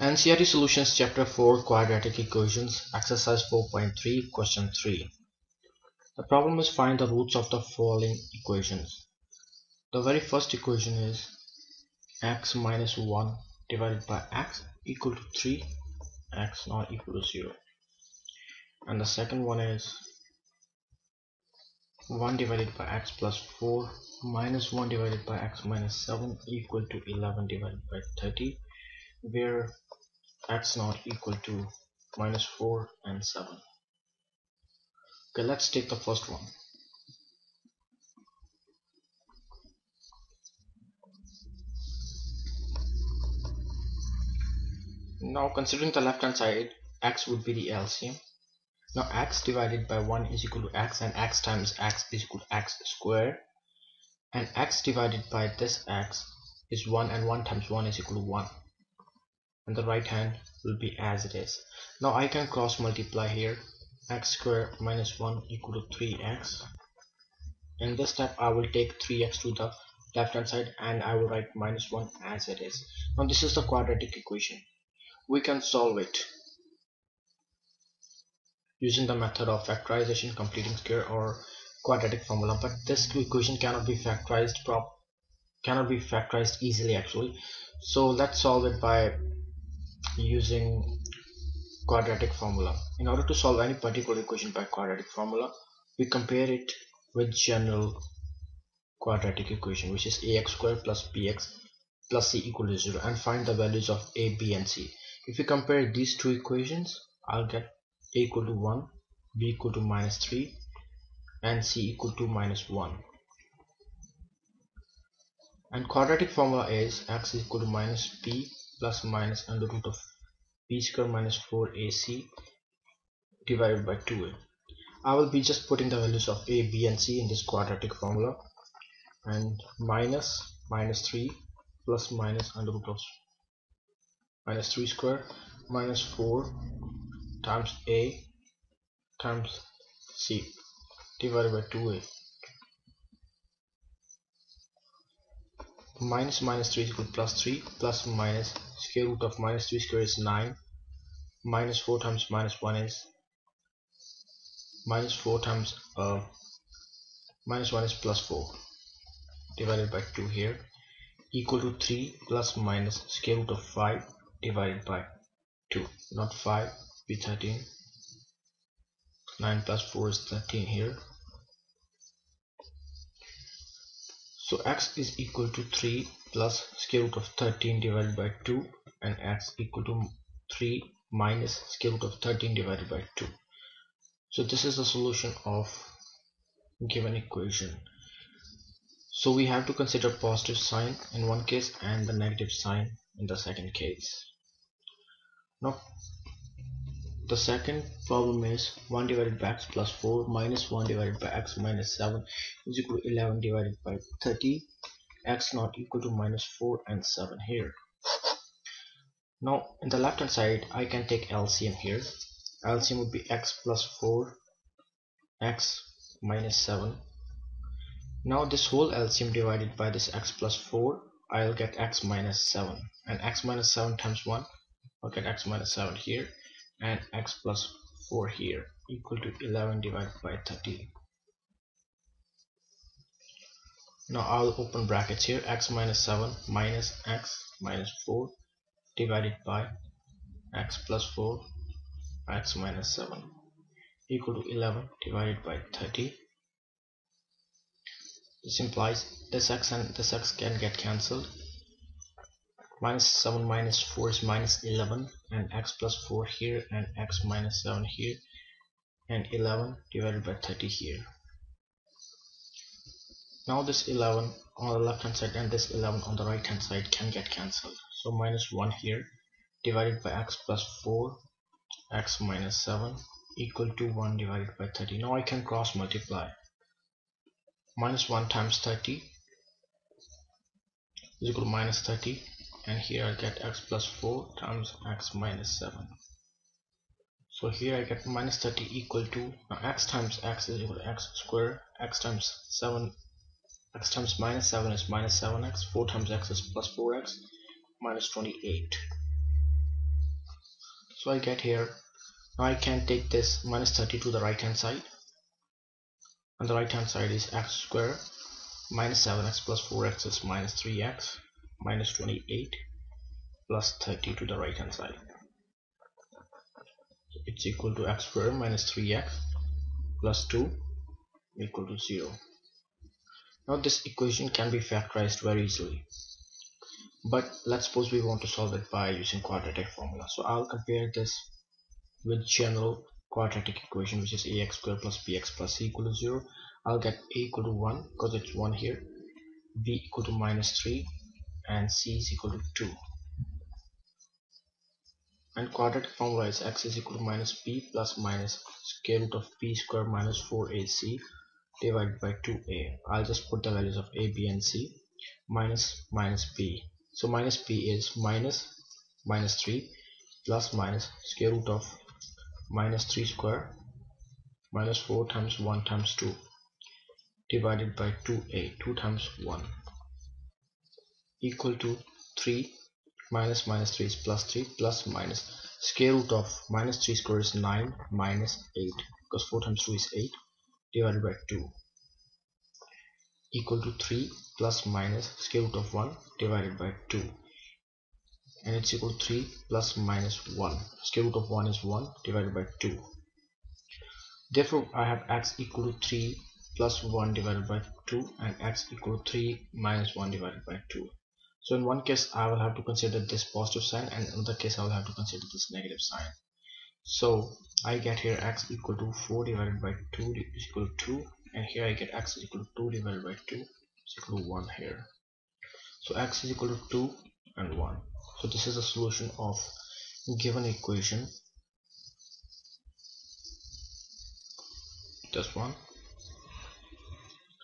NCERT Solutions Chapter 4 Quadratic Equations Exercise 4.3 Question 3 The problem is find the roots of the following equations. The very first equation is x minus 1 divided by x equal to 3 x not equal to 0 and the second one is 1 divided by x plus 4 minus 1 divided by x minus 7 equal to 11 divided by 30 where x not equal to minus 4 and 7 okay let's take the first one. Now considering the left hand side x would be the LCM now x divided by 1 is equal to x and x times x is equal to x squared. And x divided by this x is 1 and 1 times 1 is equal to 1 and the right hand will be as it is. Now I can cross multiply here. X squared minus 1 equal to 3x in this step I will take 3x to the left hand side and I will write minus 1 as it is. Now this is the quadratic equation. We can solve it using the method of factorization completing square or quadratic formula. But this equation cannot be factorized prop cannot be factorized easily actually. So let's solve it by using quadratic formula. In order to solve any particular equation by quadratic formula, we compare it with general quadratic equation which is ax squared plus bx plus c equal to 0 and find the values of a, b and c. If we compare these two equations, I'll get a equal to 1, b equal to minus 3 and c equal to minus 1. And quadratic formula is x is equal to minus b plus minus under root of b square minus 4ac divided by 2a. I will be just putting the values of a, b and c in this quadratic formula and minus minus 3 plus minus under root of minus 3 square minus 4 times a times c divided by 2a minus minus 3 is equal to plus 3 plus minus square root of minus 3 square is 9 minus 4 times minus 1 is minus 4 times uh, minus 1 is plus 4 divided by 2 here. Equal to 3 plus minus square root of 5 divided by 2 not 5 be 13 9 plus 4 is 13 here So x is equal to 3 plus square root of 13 divided by 2 and x equal to 3 minus square root of 13 divided by 2. So this is the solution of given equation. So we have to consider positive sign in one case and the negative sign in the second case. Now the second problem is 1 divided by x plus 4 minus 1 divided by x minus 7 is equal to 11 divided by 30 x not equal to minus 4 and 7 here. Now in the left hand side I can take LCM here. LCM would be x plus 4 x minus 7 now this whole LCM divided by this x plus 4 I'll get x minus 7 and x minus 7 times 1 I'll get x minus 7 here and x plus 4 here equal to 11 divided by 30 now I'll open brackets here. X minus 7 minus x minus 4 divided by x plus 4 x minus 7 equal to 11 divided by 30 this implies this x and this x can get cancelled minus 7 minus 4 is minus 11 and x plus 4 here and x minus 7 here and 11 divided by 30 here. Now this 11 on the left hand side and this 11 on the right hand side can get cancelled. So minus 1 here divided by x plus 4 x minus 7 equal to 1 divided by 30 now I can cross multiply. Minus 1 times 30 is equal to minus 30 and here I get x plus 4 times x minus 7 so here I get minus 30 equal to now x times x is equal to x square x times 7 x times minus 7 is minus 7x 4 times x is plus 4x minus 28 so I get here now I can take this minus 30 to the right hand side. And the right hand side is x square minus 7x plus 4x is minus 3x minus 28 plus 30 to the right hand side. So it's equal to x square minus 3x plus 2 equal to 0 now this equation can be factorized very easily. But let's suppose we want to solve it by using quadratic formula. So I'll compare this with general quadratic equation which is ax squared plus bx plus c equal to 0 I'll get a equal to 1 because it's 1 here b equal to minus 3 and c is equal to 2 and quadratic formula is x is equal to minus b plus minus square root of b square minus 4ac divided by 2a I'll just put the values of a b and c. Minus minus b so minus b is minus minus 3 plus minus square root of minus 3 square minus 4 times 1 times 2 divided by 2a 2 times 1 equal to 3 minus minus 3 is plus 3 plus minus. Square root of minus 3 square is 9 minus 8 because 4 times 2 is 8 divided by 2 equal to 3 plus minus square root of 1 divided by 2 and it's equal to 3 plus minus 1 square root of 1 is 1 divided by 2 therefore I have x equal to 3 plus 1 divided by 2 and x equal to 3 minus 1 divided by 2 so in one case I will have to consider this positive sign and in another case I will have to consider this negative sign. So I get here x equal to 4 divided by 2 is equal to 2 and here I get x is equal to 2 divided by 2 is equal to 1 here. So x is equal to 2 and 1 so this is the solution of given equation. This one.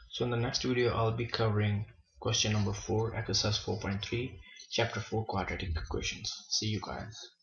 So in the next video I'll be covering question number 4 exercise 4.3 chapter 4 quadratic equations. See you guys